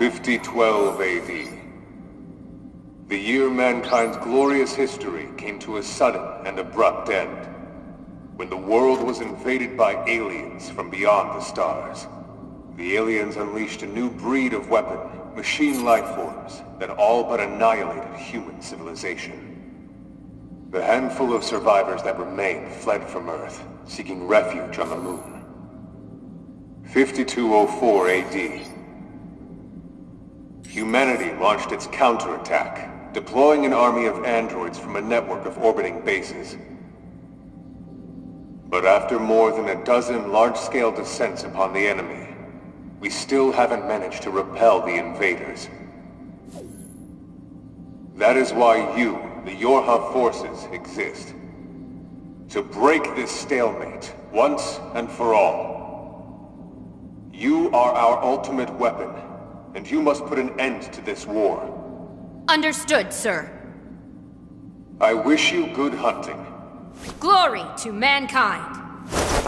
5012 AD. The year mankind's glorious history came to a sudden and abrupt end. When the world was invaded by aliens from beyond the stars. The aliens unleashed a new breed of weapon, machine life forms, that all but annihilated human civilization. The handful of survivors that remained fled from Earth, seeking refuge on the moon. 5204 AD. Humanity launched its counterattack, deploying an army of androids from a network of orbiting bases. But after more than a dozen large-scale descents upon the enemy, we still haven't managed to repel the invaders. That is why you, the Yorha forces, exist. To break this stalemate, once and for all. You are our ultimate weapon, and you must put an end to this war. Understood, sir. I wish you good hunting. Glory to mankind!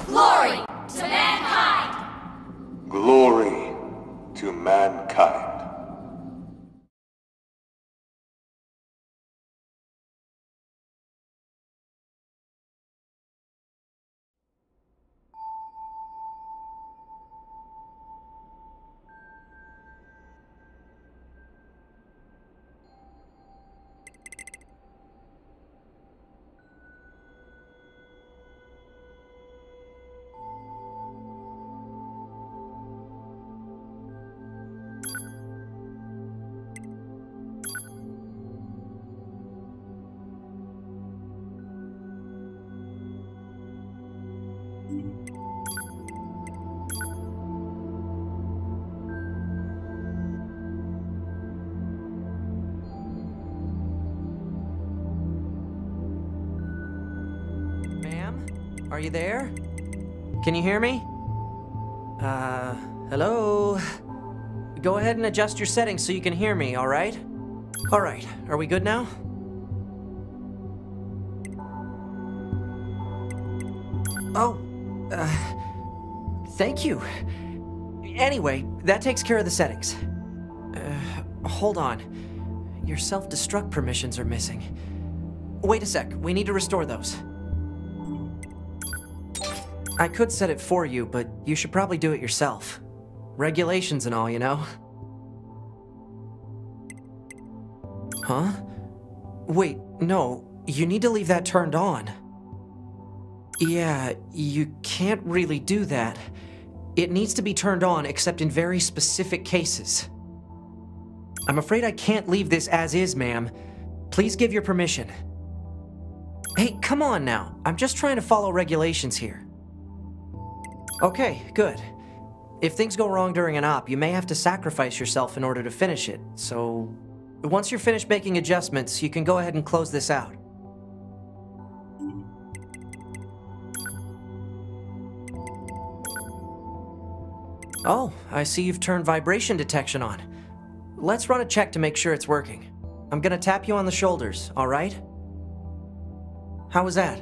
Glory to mankind! Glory to mankind. You there? Can you hear me? Uh, hello? Go ahead and adjust your settings so you can hear me, alright? Alright, are we good now? Oh, uh, thank you. Anyway, that takes care of the settings. Uh, hold on. Your self-destruct permissions are missing. Wait a sec, we need to restore those. I could set it for you, but you should probably do it yourself. Regulations and all, you know? Huh? Wait, no, you need to leave that turned on. Yeah, you can't really do that. It needs to be turned on except in very specific cases. I'm afraid I can't leave this as is, ma'am. Please give your permission. Hey, come on now. I'm just trying to follow regulations here. Okay, good. If things go wrong during an op, you may have to sacrifice yourself in order to finish it, so... Once you're finished making adjustments, you can go ahead and close this out. Oh, I see you've turned vibration detection on. Let's run a check to make sure it's working. I'm gonna tap you on the shoulders, alright? How was that?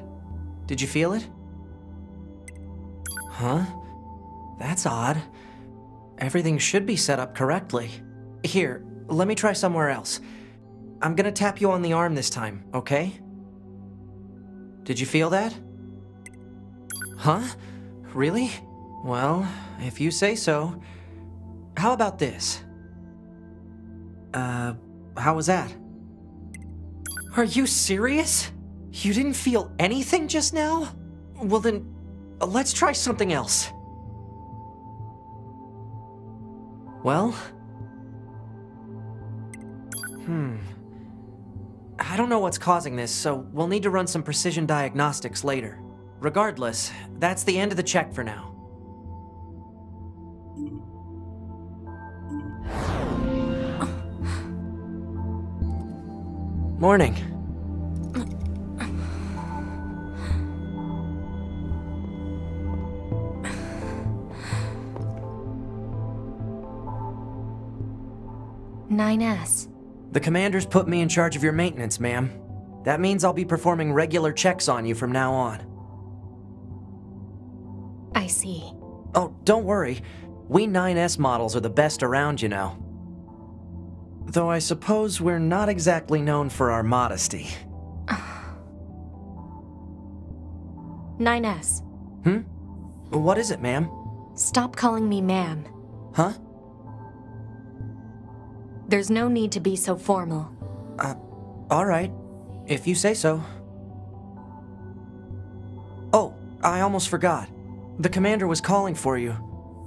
Did you feel it? Huh? That's odd. Everything should be set up correctly. Here, let me try somewhere else. I'm gonna tap you on the arm this time, okay? Did you feel that? Huh? Really? Well, if you say so. How about this? Uh, how was that? Are you serious? You didn't feel anything just now? Well then, let's try something else. Well? Hmm. I don't know what's causing this, so we'll need to run some precision diagnostics later. Regardless, that's the end of the check for now. Morning. Nine S. The commander's put me in charge of your maintenance, ma'am. That means I'll be performing regular checks on you from now on. I see. Oh, don't worry. We 9S models are the best around, you know. Though I suppose we're not exactly known for our modesty. 9S. Hmm? What is it, ma'am? Stop calling me ma'am. Huh? There's no need to be so formal. Uh, alright. If you say so. Oh, I almost forgot. The commander was calling for you.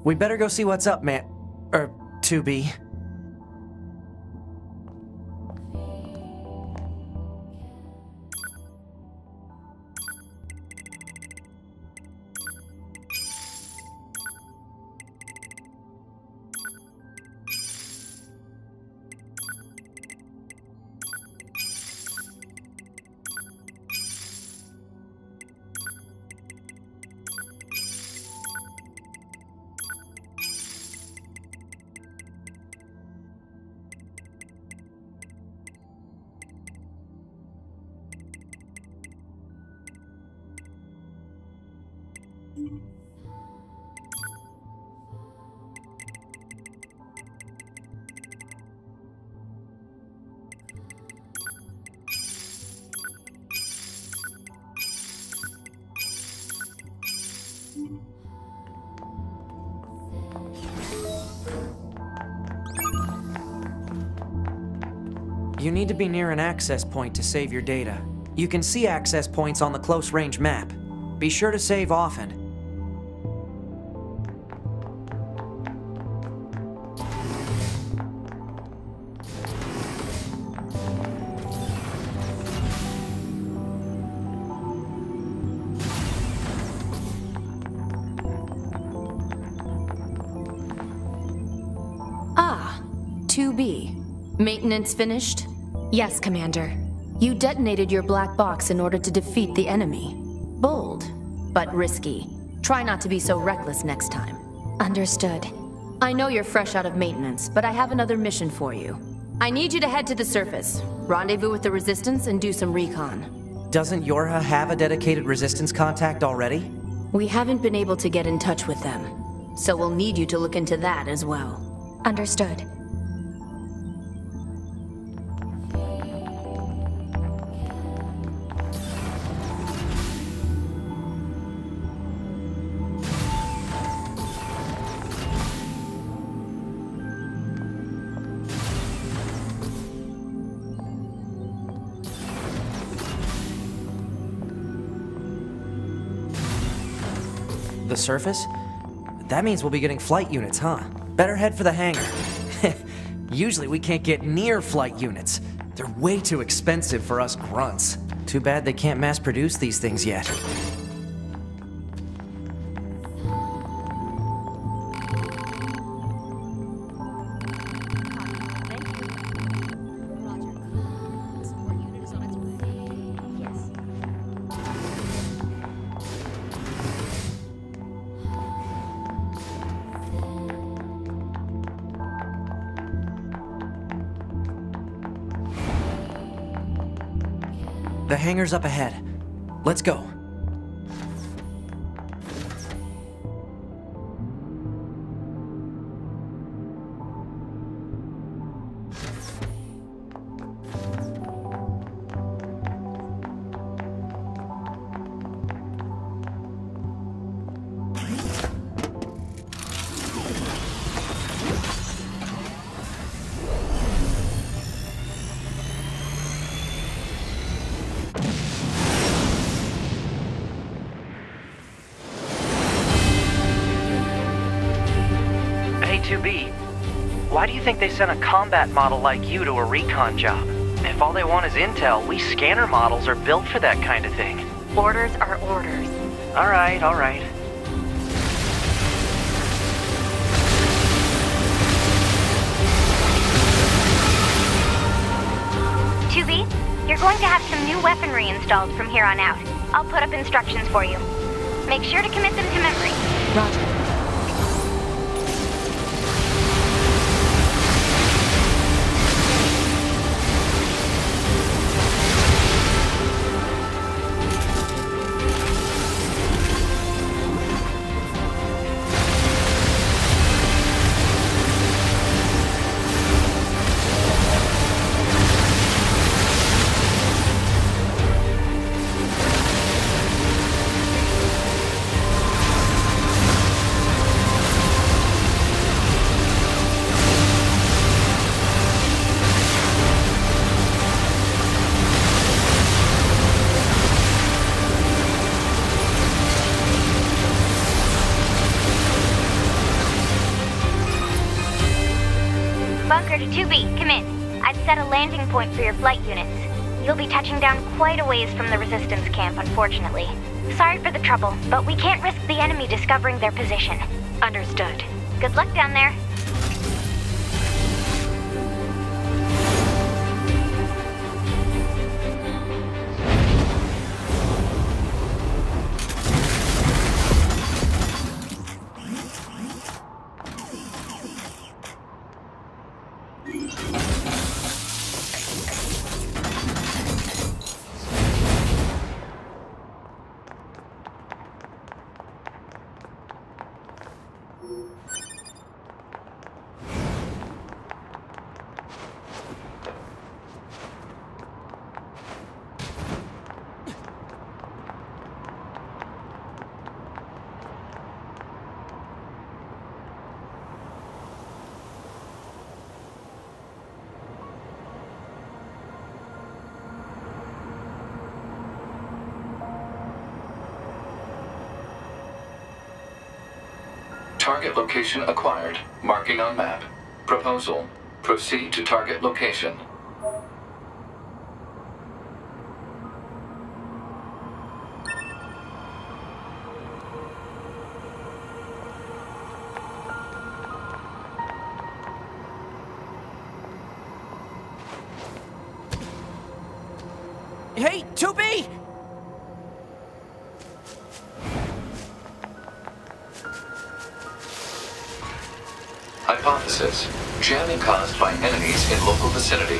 We better go see what's up, man. Er, 2B. You need to be near an access point to save your data. You can see access points on the close range map. Be sure to save often. Ah, 2B. Maintenance finished? Yes, Commander. You detonated your black box in order to defeat the enemy. Bold, but risky. Try not to be so reckless next time. Understood. I know you're fresh out of maintenance, but I have another mission for you. I need you to head to the surface, rendezvous with the Resistance, and do some recon. Doesn't Yorha have a dedicated resistance contact already? We haven't been able to get in touch with them, so we'll need you to look into that as well. Understood. The surface? That means we'll be getting flight units, huh? Better head for the hangar. Usually we can't get near flight units. They're way too expensive for us grunts. Too bad they can't mass produce these things yet. The hangar's up ahead. Let's go. Why do you think they sent a combat model like you to a recon job? If all they want is intel, we scanner models are built for that kind of thing. Orders are orders. Alright, alright. 2B, you're going to have some new weaponry installed from here on out. I'll put up instructions for you. Make sure to commit them to memory. Roger. Set a landing point for your flight units. You'll be touching down quite a ways from the Resistance camp, unfortunately. Sorry for the trouble, but we can't risk the enemy discovering their position. Understood. Good luck down there. Target location acquired. Marking on map. Proposal. Proceed to target location. Hey, 2B! Hypothesis. Jamming caused by enemies in local vicinity.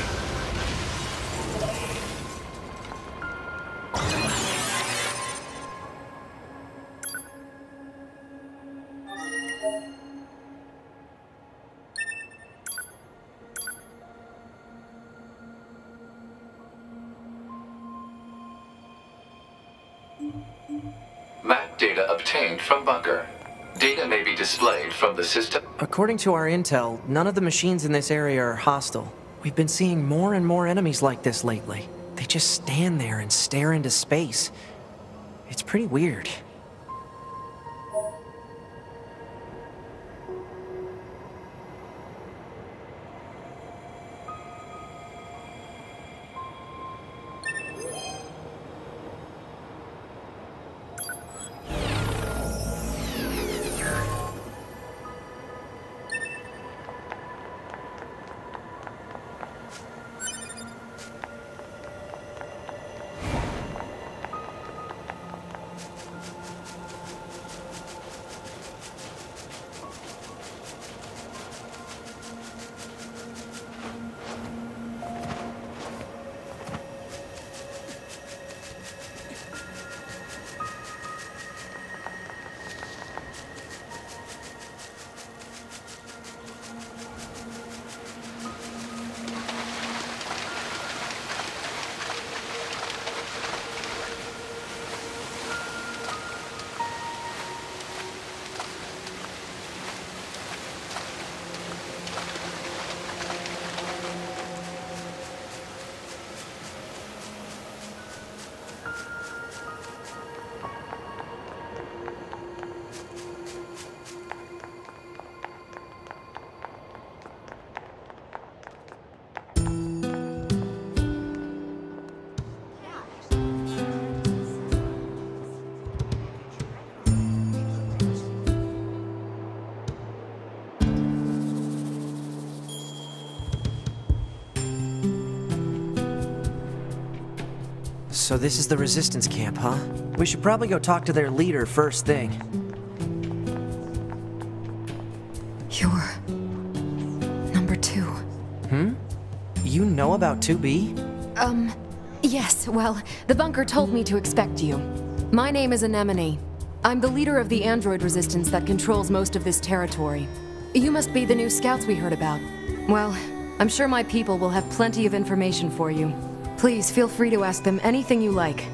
Map data obtained from bunker. Data may be displayed from the system. According to our intel, none of the machines in this area are hostile. We've been seeing more and more enemies like this lately. They just stand there and stare into space. It's pretty weird. So this is the resistance camp, huh? We should probably go talk to their leader first thing. You're. number two. Hmm? You know about 2B? Um, yes, well, the bunker told me to expect you. My name is Anemone. I'm the leader of the android resistance that controls most of this territory. You must be the new scouts we heard about. Well, I'm sure my people will have plenty of information for you. Please feel free to ask them anything you like.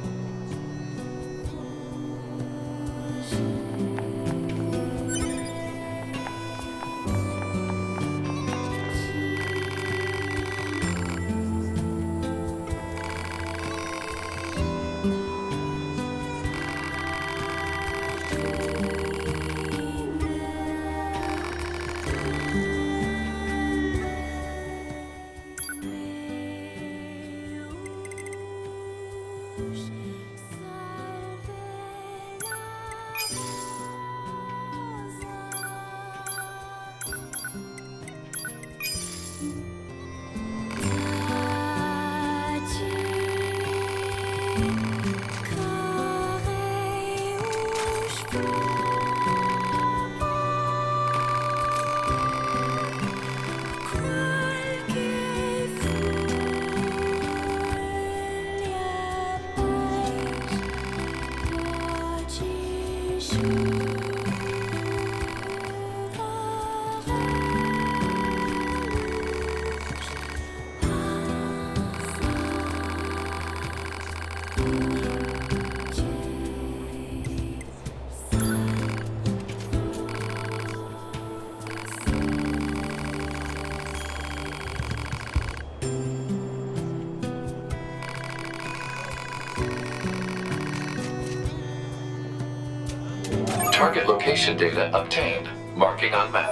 Target location data obtained. Marking on map.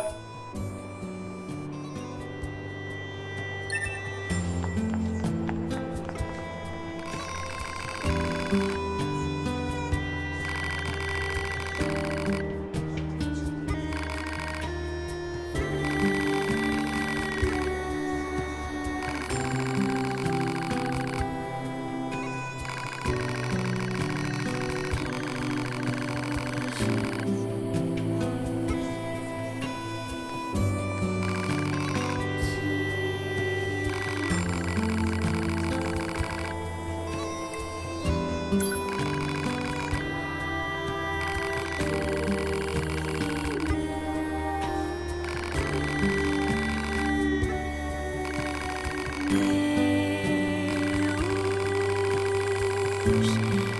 Thank.